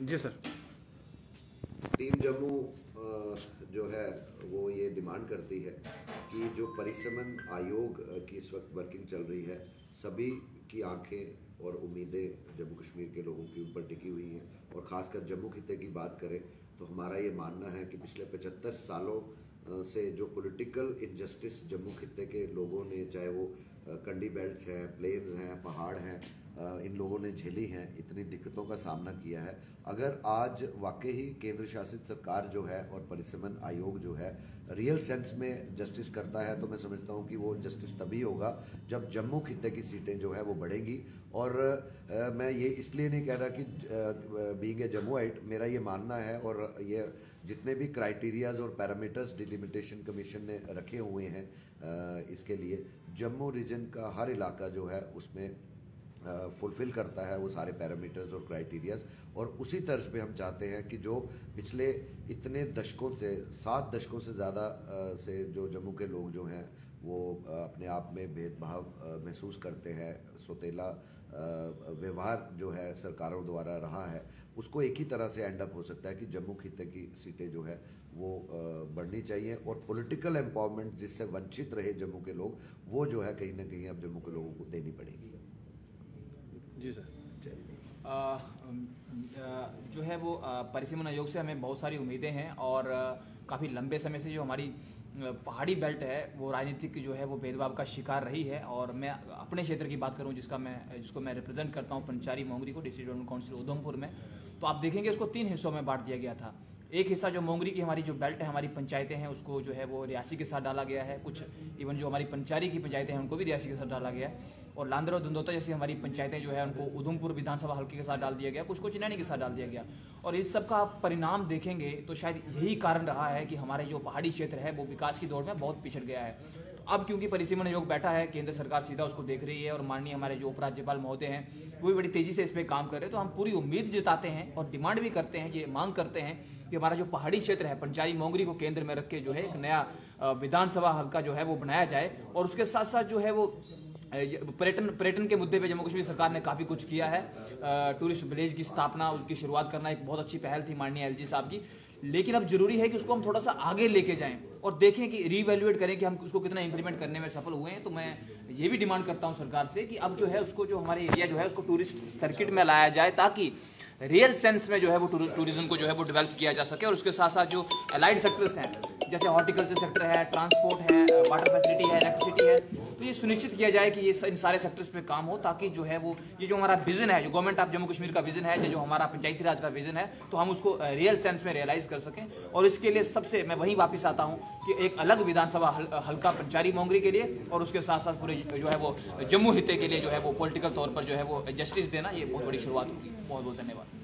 जी sir. Team Jammu जो है, वो ये डिमांड करती है कि जो परिसमन आयोग की इस वक्त वर्किंग चल रही है, सभी की आँखें और उम्मीदें जम्मू कश्मीर के लोगों की ऊपर टिकी हुई हैं। और ख़ासकर जम्मू खिते की बात करें तो हमारा ये मानना है कि पिछले पचहत्तर सालों से जो पॉलिटिकल इनजस्टिस जम्मू खिते के लोगों ने, चाहे वो कंडी बेल्ट हैं प्लेन्स हैं, पहाड़ हैं इन लोगों ने झेली हैं इतनी दिक्कतों का सामना किया है। अगर आज वाकई ही केंद्र शासित सरकार जो है और परिसमन आयोग जो है रियल सेंस में जस्टिस करता है तो मैं समझता हूँ कि वो जस्टिस तभी होगा जब जम्मू खिते की सीटें जो है वो बढ़ेंगी। और अ, मैं ये इसलिए नहीं कह रहा कि बीइंग ए जम्मूआइट मेरा ये मानना है और ये जितने भी क्राइटेरियाज और पैरामीटर्स डिलिमिटेशन कमीशन ने रखे हुए हैं इसके लिए जम्मू रीजन का हर इलाका जो है उसमें फुलफिल करता है वो सारे पैरामीटर्स और क्राइटेरियाज और उसी तर्ज पे हम चाहते हैं कि जो पिछले इतने दशकों से, सात दशकों से ज़्यादा से जो जम्मू के लोग जो हैं, वो अपने आप में भेदभाव महसूस करते हैं, सोतेला व्यवहार जो है सरकारों द्वारा रहा है, उसको एक ही तरह से एंड अप हो सकता है कि जम्मू खिते की सीटें जो है, वो बढ़नी चाहिए, और पॉलिटिकल एम्पावरमेंट जिससे वंचित रहे जम्मू के लोग, वो जो है कहीं ना कहीं अब जम्मू के लोगों को देनी पड़ेगी। जी सर। चलिए जो है वो परिसीमन आयोग से हमें बहुत सारी उम्मीदें हैं और काफ़ी लंबे समय से जो हमारी पहाड़ी बेल्ट है, वो राजनीतिक जो है वो भेदभाव का शिकार रही है और मैं अपने क्षेत्र की बात करूँ जिसका मैं, जिसको मैं रिप्रेजेंट करता हूँ, पंचारी मोंगरी को, डिस्ट्रिक्ट डेवलपमेंट काउंसिल उधमपुर में तो आप देखेंगे उसको तीन हिस्सों में बांट दिया गया था। एक हिस्सा जो मोंगरी की हमारी जो बेल्ट है, हमारी पंचायतें हैं, उसको जो है वो रियासी के साथ डाला गया है, कुछ इवन जो हमारी पंचारी की पंचायतें हैं, उनको भी रियासी के साथ डाला गया है। और लांदर और दंदोता जैसी हमारी पंचायतें जो है, उनको उधमपुर विधानसभा हल्के के साथ डाल दिया गया कुछ को चिन्यानी के साथ डाल दिया गया। और इस सब का परिणाम देखेंगे तो शायद यही कारण रहा है कि हमारे जो पहाड़ी क्षेत्र है, वो विकास की दौड़ में बहुत पिछड़ गया है। तो अब क्योंकि परिसीमन आयोग बैठा है, केंद्र सरकार सीधा उसको देख रही है और माननीय हमारे जो उपराज्यपाल महोदय हैं, वो भी बड़ी तेज़ी से इस पर काम कर रहे हैं। तो हम पूरी उम्मीद जताते हैं और डिमांड भी करते हैं, ये मांग करते हैं कि हमारा जो पहाड़ी क्षेत्र है पंचारी मोंगरी को केंद्र में रख के जो है, एक नया विधानसभा हल्का जो है, वो बनाया जाए। और उसके साथ साथ जो है, वो पर्यटन पर्यटन के मुद्दे पे जम्मू कश्मीर सरकार ने काफ़ी कुछ किया है। टूरिस्ट विलेज की स्थापना, उसकी शुरुआत करना एक बहुत अच्छी पहल थी माननीय एलजी साहब की। लेकिन अब ज़रूरी है कि उसको हम थोड़ा सा आगे लेके जाएँ और देखें कि रीवैल्यूएट करें कि हम उसको कितना इंप्लीमेंट करने में सफल हुए हैं। तो मैं ये भी डिमांड करता हूँ सरकार से कि अब जो है उसको जो हमारे एरिया जो है, उसको टूरिस्ट सर्किट में लाया जाए ताकि रियल सेंस में जो है वो टूरिज़्म को जो है वो डेवलप किया जा सके और उसके साथ साथ जो अलाइड सेक्टर्स हैं, जैसे हॉर्टिकल्चर सेक्टर है ट्रांसपोर्ट है वाटर फैसिलिटी है इलेक्ट्रिसिटी है तो ये सुनिश्चित किया जाए कि ये इन सारे सेक्टर्स पे काम हो ताकि जो है वो ये जो हमारा विजन है जो गवर्नमेंट ऑफ़ जम्मू कश्मीर का विजन है जो हमारा पंचायती राज का विजन है तो हम उसको रियल सेंस में रियलाइज़ कर सकें। और इसके लिए सबसे मैं वहीं वापस आता हूँ कि एक अलग विधानसभा हल, हल्का पंचारी मोंगरी के लिए और उसके साथ साथ पूरे जो है वो जम्मू हिते के लिए जो है वो पोलिटिकल तौर पर जो है वो जस्टिस देना ये बहुत बड़ी शुरुआत होगी। बहुत बहुत धन्यवाद।